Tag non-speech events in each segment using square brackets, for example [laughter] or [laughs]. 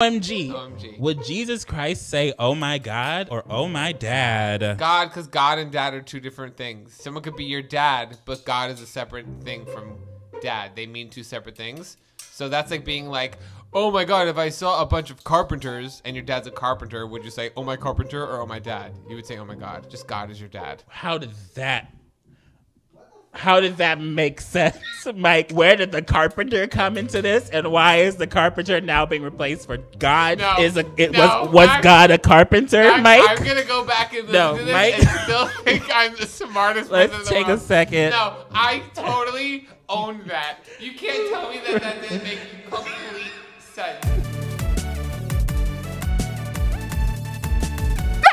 OMG. OMG. Would Jesus Christ say, oh my God or oh my dad? God, because God and dad are two different things. Someone could be your dad, but God is a separate thing from dad. They mean two separate things. So that's like being like, oh my God, if I saw a bunch of carpenters and your dad's a carpenter, would you say, oh my carpenter or oh my dad? You would say, oh my God. Just God is your dad. How did that? How did that make sense, [laughs] Mike? Where did the carpenter come into this, and why is the carpenter now being replaced for God? No. is a it No, was was I'm- God a carpenter, I'm, Mike? I'm gonna go back and listen No, this Mike. and still [laughs] think I'm the smartest person in Let's take a second. No, I totally own that. You can't tell me that that didn't make complete sense.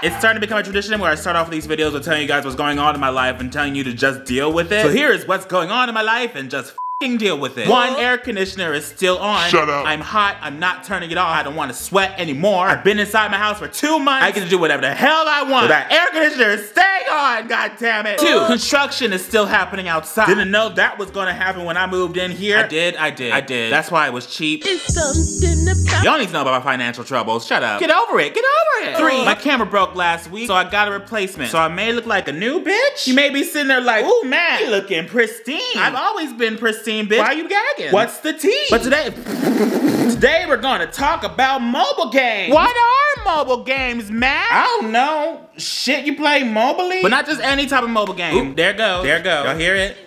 It's starting to become a tradition where I start off these videos with telling you guys what's going on in my life and telling you to just deal with it. So here is what's going on in my life and just deal with it. One air conditioner is still on. Shut up. I'm hot. I'm not turning it off. I don't want to sweat anymore. I've been inside my house for two months. I get to do whatever the hell I want. So that air conditioner is staying on. God damn it. Two. Construction is still happening outside. Didn't know that was gonna happen when I moved in here. I did. I did. I did. That's why it was cheap. Y'all need to know about my financial troubles. Shut up. Get over it. Get over it. Three. My camera broke last week, so I got a replacement. So I may look like a new bitch. You may be sitting there like, ooh man, you looking pristine. I've always been pristine, bitch. Why you gagging? What's the tea? But today, today we're gonna talk about mobile games. What are mobile games, man? I don't know. Shit, you play mobily? But not just any type of mobile game. there it goes. There it goes. Y'all hear it?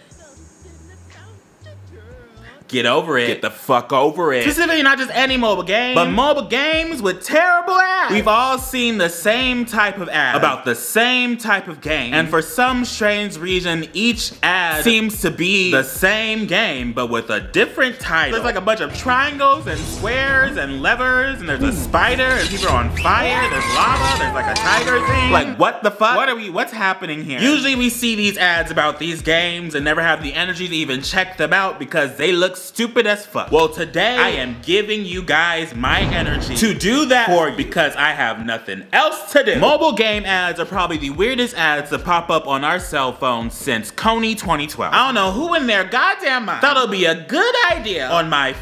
Get over it. Get the fuck over it. Specifically, not just any mobile game, but mobile games with terrible ads. We've all seen the same type of ad about the same type of game. And for some strange reason, each ad seems to be the same game, but with a different title. There's like a bunch of triangles and squares and levers, and there's a spider, and people are on fire, there's lava, there's like a tiger thing. Like, what the fuck? What are we, what's happening here? Usually we see these ads about these games and never have the energy to even check them out because they look stupid as fuck. Well, today I am giving you guys my energy to do that for you because I have nothing else to do. Mobile game ads are probably the weirdest ads to pop up on our cell phones since Kony 2012. I don't know who in their goddamn mind thought it'll be a good idea on my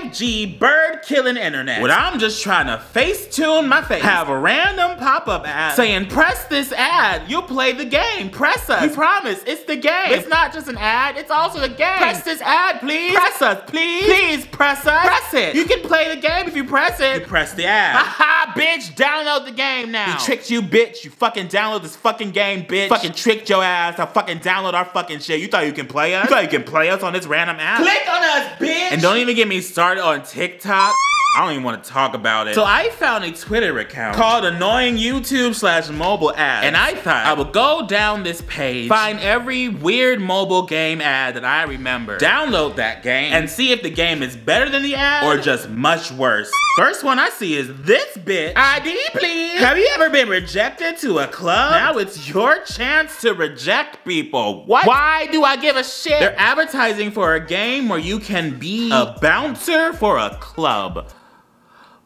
5G bird killing internet. What I'm just trying to face tune my face, have a random pop-up ad saying press this ad, you'll play the game. Press us. We promise, it's the game. It's not just an ad, it's also the game. Press this ad, please. Press us, please. Please press us. Press it. You can play the game if you press it. You press the ad. Haha, bitch, download the game now. We tricked you, bitch. You fucking download this fucking game, bitch. Fucking tricked your ass to fucking download our fucking shit. You thought you can play us? You thought you can play us on this random app? Click on us, bitch. And don't even get me started on TikTok. I don't even want to talk about it. So I found a Twitter account called Annoying YouTube slash Mobile Ads. And I thought I would go down this page, find every weird mobile game ad that I remember, download that game, and see if the game is better than the ad or just much worse. First one I see is this bitch. ID please. Have you ever been rejected to a club? Now it's your chance to reject people. What? Why do I give a shit? They're advertising for a game where you can be a bouncer for a club.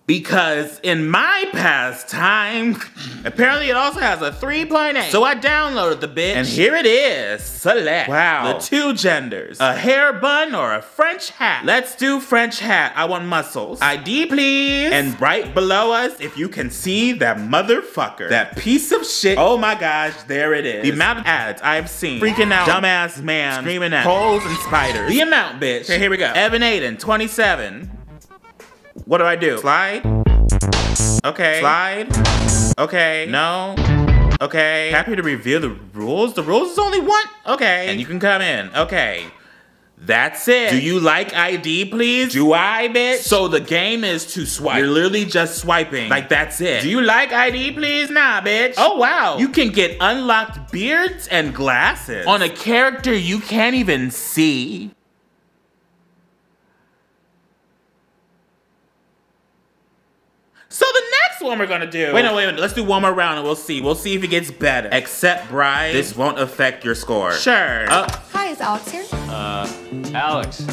Because in my past time, apparently it also has a 3.8. So I downloaded the bitch, and here it is. Select. Wow. The two genders. A hair bun or a French hat. Let's do French hat. I want muscles. ID please. And right below us, if you can see that motherfucker. That piece of shit. Oh my gosh, there it is. The amount of ads I've seen. Freaking out. Dumbass man. Screaming at holes and spiders. The amount, bitch. Okay, here we go. Evan Aiden, 27. What do I do? Slide? Okay. Slide? Okay. No. Okay. Happy to reveal the rules? The rules is only one? Okay. And you can come in. Okay. That's it. Do you like ID, please? Do I, bitch? So the game is to swipe. You're literally just swiping. Like, that's it. Do you like ID, please? Nah, bitch. Oh, wow. You can get unlocked beards and glasses on a character you can't even see. So the next one we're gonna do. Wait, no, wait, wait. Let's do one more round and we'll see. We'll see if it gets better. Except Bride, this won't affect your score. Sure. Uh, Hi, is Alex here? Uh, Alex.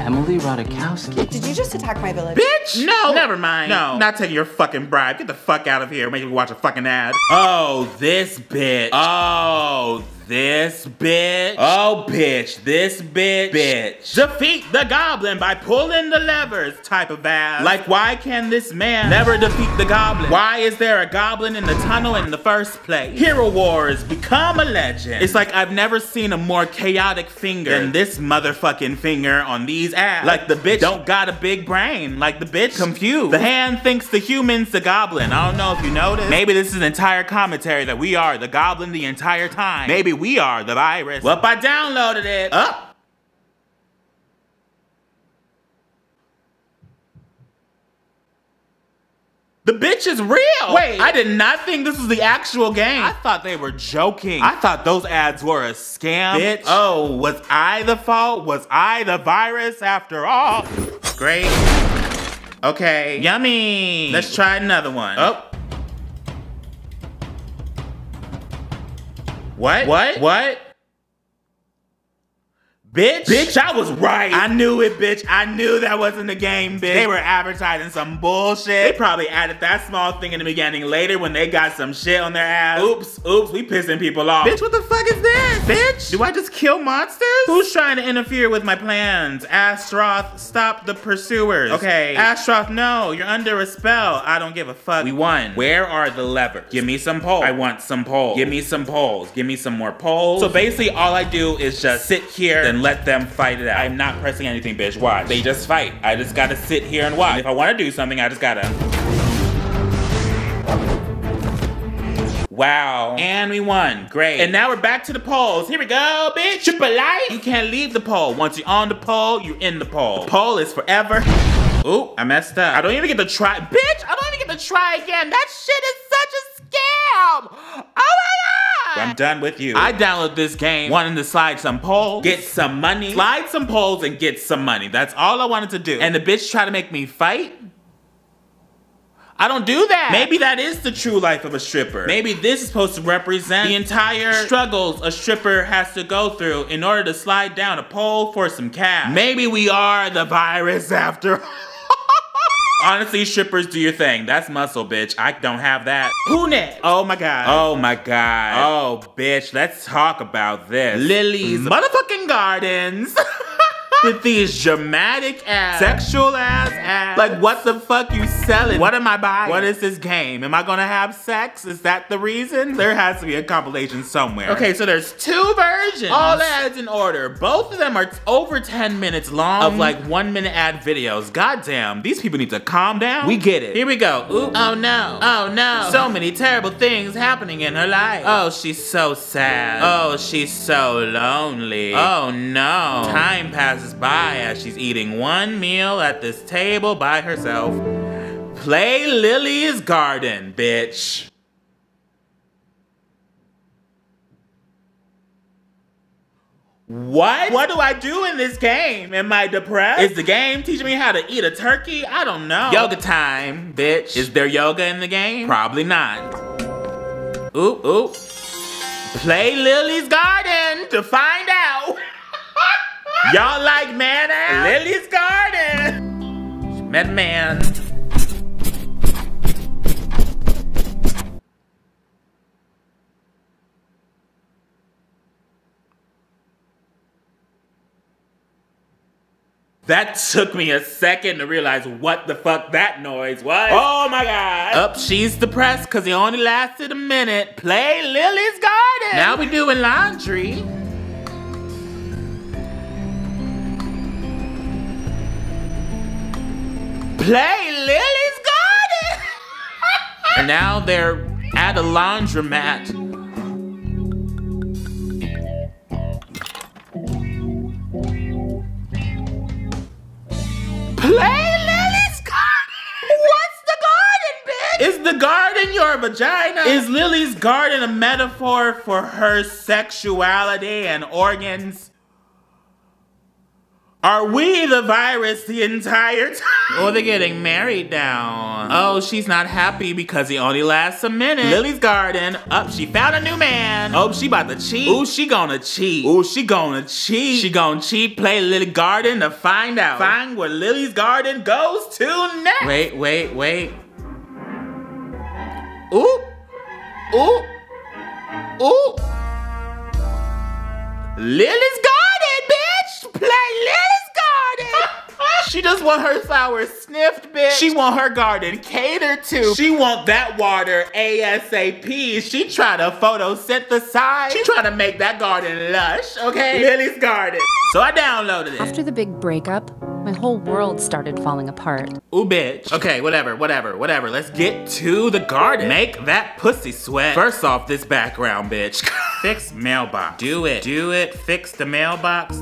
Emily Rodakowski. Did you just attack my village? bitch! No, never mind. No, not taking your fucking bribe. Get the fuck out of here. Making me watch a fucking ad. Oh, this bitch. Oh, This bitch. Oh, bitch. This bitch. Bitch. Defeat the goblin by pulling the levers type of ass. Like, why can this man never defeat the goblin? Why is there a goblin in the tunnel in the first place? Hero Wars, become a legend. It's like I've never seen a more chaotic finger than this motherfucking finger on these ass. Like the bitch don't got a big brain. Like the bitch confused. The hand thinks the human's the goblin. I don't know if you noticed. Maybe this is an entire commentary that we are the goblin the entire time. Maybe we are the virus. Well, I downloaded it. Up. The bitch is real. Wait, I did not think this was the actual game. I thought they were joking. I thought those ads were a scam. Bitch. Oh, was I the fault? Was I the virus after all? Great. Okay. Yummy. Let's try another one. Oh. What? What? What? Bitch. Bitch, I was right. I knew it, bitch. I knew that wasn't the game, bitch. They were advertising some bullshit. They probably added that small thing in the beginning later when they got some shit on their ass. Oops, oops, we pissing people off. Bitch, what the fuck is this? Bitch, do I just kill monsters? Who's trying to interfere with my plans? Astroth, stop the pursuers. Okay, Astroth, no, you're under a spell. I don't give a fuck. We won. Where are the levers? Give me some poles. I want some poles. Give me some poles. Give me some more poles. So basically, all I do is just sit here and let them fight it out. I'm not pressing anything, bitch. Watch. They just fight. I just gotta sit here and watch. If I wanna do something, I just gotta. Wow. And we won. Great. And now we're back to the poles. Here we go, bitch. Triple life. You can't leave the pole. Once you're on the pole, you're in the pole. The pole is forever. Ooh, I messed up. I don't even get to try. Bitch, I don't even get to try again. That shit is such a scam. Oh my god. I'm done with you. I download this game wanting to slide some poles, get some money, slide some poles and get some money. That's all I wanted to do. And the bitch tried to make me fight? I don't do that. Maybe that is the true life of a stripper. Maybe this is supposed to represent the entire struggles a stripper has to go through in order to slide down a pole for some cash. Maybe we are the virus after Honestly, strippers, do your thing. That's muscle, bitch. I don't have that. Who next? Oh my god. Oh my god. Oh, bitch. Let's talk about this. Lily's motherfucking gardens. [laughs] with these dramatic ass, sexual ass ass. Like, what the fuck you selling? What am I buying? What is this game? Am I gonna have sex? Is that the reason? There has to be a compilation somewhere. Okay, so there's two versions. All ads in order. Both of them are over 10 minutes long of like one minute ad videos. Goddamn, these people need to calm down. We get it. Here we go. Ooh. Oh no. Oh no. So many terrible things happening in her life. Oh, she's so sad. Oh, she's so lonely. Oh no. Time passes by as she's eating one meal at this table by herself. Play Lily's Garden, bitch. What? What do I do in this game? Am I depressed? Is the game teaching me how to eat a turkey? I don't know. Yoga time, bitch. Is there yoga in the game? Probably not. Oop, oop. Play Lily's Garden to find out. Y'all like man ass? Lily's Garden. Met man. That took me a second to realize what the fuck that noise was. Oh my god. Up, she's depressed because it only lasted a minute. Play Lily's Garden. Now we doing laundry. Play Lily's Garden. and now they're at a laundromat. Play Lily's garden. What's the garden, bitch? Is the garden your vagina? Is Lily's garden a metaphor for her sexuality and organs? Are we the virus the entire time? Oh, they're getting married now. Oh, she's not happy because he only lasts a minute. Lily's garden. Up, she found a new man. Oh, she about to cheat. Ooh, she gonna cheat. Ooh, she gonna cheat. She gonna cheat. Play Lily Garden to find out. Find where Lily's garden goes to next. Wait, wait, wait. Ooh. Ooh. Ooh. Lily's garden, bitch! Play garden! She just want her flowers sniffed, bitch. She want her garden catered to. She want that water ASAP. She try to photosynthesize. She trying to make that garden lush, okay? Lily's garden. So I downloaded it. After the big breakup, my whole world started falling apart. Ooh, bitch. Okay, whatever, whatever, whatever. Let's get to the garden. Make that pussy sweat. First off, this background, bitch. [laughs] Fix mailbox. Do it. Do it. Fix the mailbox.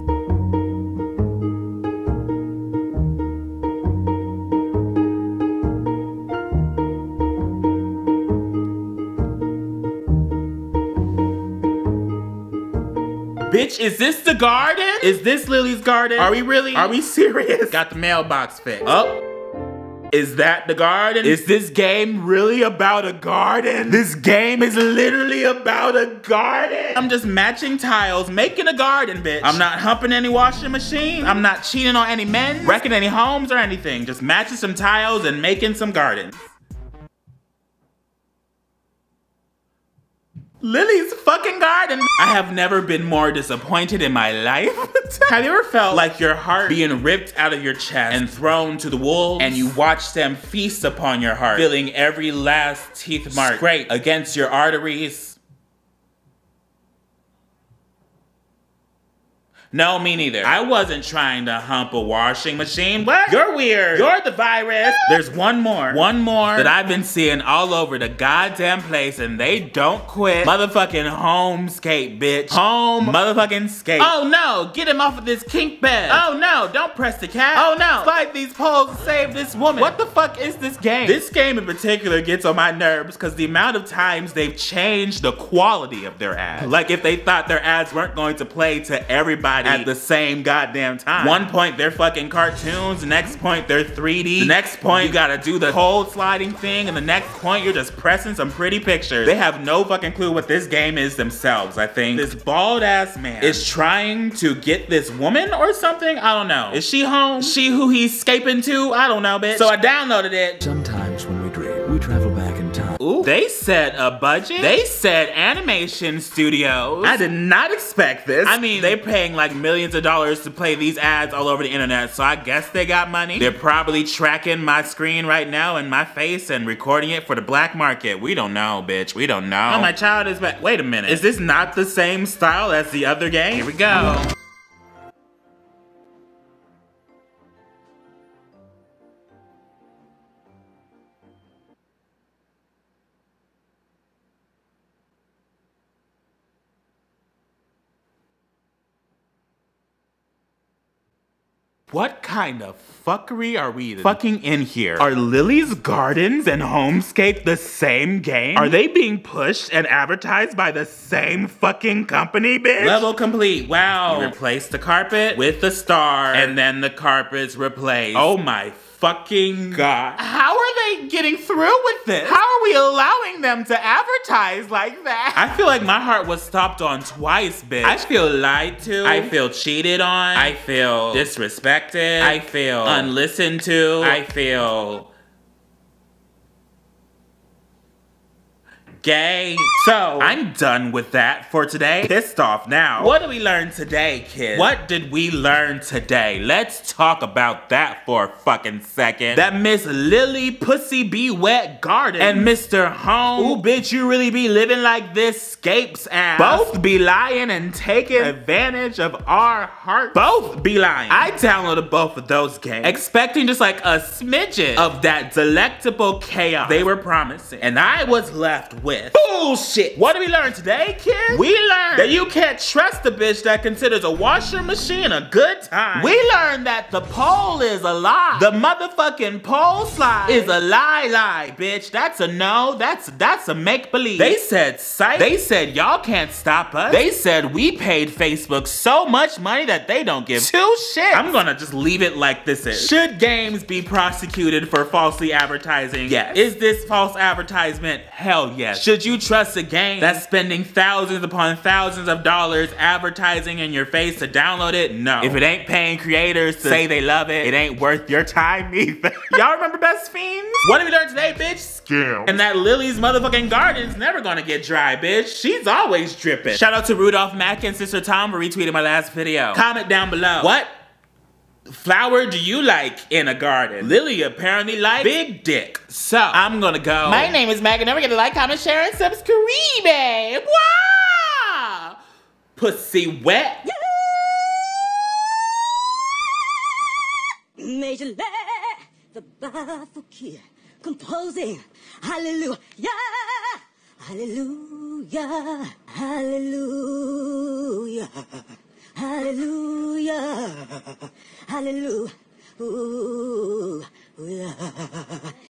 Bitch, is this the garden? Is this Lily's garden? Are we really? Are we serious? Got the mailbox fixed. Oh. Is that the garden? Is this game really about a garden? This game is literally about a garden. I'm just matching tiles, making a garden, bitch. I'm not humping any washing machine. I'm not cheating on any men, wrecking any homes or anything. Just matching some tiles and making some gardens. Lily's fucking garden. I have never been more disappointed in my life. [laughs] have you ever felt like your heart being ripped out of your chest and thrown to the wolves and you watch them feast upon your heart, feeling every last teeth mark scrape against your arteries? No, me neither. I wasn't trying to hump a washing machine. What? You're weird. You're the virus. There's one more. One more that I've been seeing all over the goddamn place and they don't quit. Motherfucking homescape, bitch. Home motherfucking skate. Oh no, get him off of this kink bed. Oh no, don't press the cat. Oh no, slide these poles to save this woman. What the fuck is this game? This game in particular gets on my nerves because the amount of times they've changed the quality of their ads. Like if they thought their ads weren't going to play to everybody at the same goddamn time. One point they're fucking cartoons, next point they're 3D, the next point you gotta do the cold sliding thing, and the next point you're just pressing some pretty pictures. They have no fucking clue what this game is themselves, I think. This bald ass man is trying to get this woman or something? I don't know. Is she home? She who he's escaping to? I don't know, bitch. So I downloaded it. Sometimes Ooh, they said a budget? They said animation studios. I did not expect this. I mean, they're paying like millions of dollars to play these ads all over the internet, so I guess they got money. They're probably tracking my screen right now and my face and recording it for the black market. We don't know, bitch. We don't know. Oh, my child is back. Wait a minute. Is this not the same style as the other game? Here we go. What kind of fuckery are we fucking in here? Are Lily's Gardens and Homescape the same game? Are they being pushed and advertised by the same fucking company, bitch? Level complete. Wow. You replace the carpet with the star, and then the carpet's replaced. Oh my fucking god. How are they getting through with this? How are we allowing them to advertise like that? I feel like my heart was stopped on twice, bitch. I feel lied to. I feel cheated on. I feel disrespected. I feel unlistened to. I feel gay. So, I'm done with that for today. Pissed off now. What did we learn today, kids? What did we learn today? Let's talk about that for a fucking second. That Miss Lily Pussy Be Wet Garden and Mr. Home, ooh bitch, you really be living like this scapes ass. Both be lying and taking advantage of our hearts. Both be lying. I downloaded both of those games, expecting just like a smidgen of that delectable chaos they were promising. And I was left with bullshit. What did we learn today, kids? We learned that you can't trust a bitch that considers a washer machine a good time. We learned that the pole is a lie. The motherfucking pole slide is a lie lie, bitch. That's a no. That's that's a make believe. They said psych. They said y'all can't stop us. They said we paid Facebook so much money that they don't give two shit. I'm gonna just leave it like this is. Should games be prosecuted for falsely advertising? Yes. Is this false advertisement? Hell yes. Should you trust a game that's spending thousands upon thousands of dollars advertising in your face to download it? No. If it ain't paying creators to say they love it, it ain't worth your time either. [laughs] Y'all remember Best Fiends? What did we learn today, bitch? scam. And that Lily's motherfucking garden's never gonna get dry, bitch. She's always dripping. Shout out to Rudolph Mack and Sister Tom for retweeting my last video. Comment down below. What flower do you like in a garden? Lily apparently likes big dick. So, I'm gonna go. My name is Mac and don't forget to like, comment, share, and subscribe. Wow! Pussy wet. [laughs] Major the Bafukir composing hallelujah hallelujah hallelujah hallelujah. Hallelujah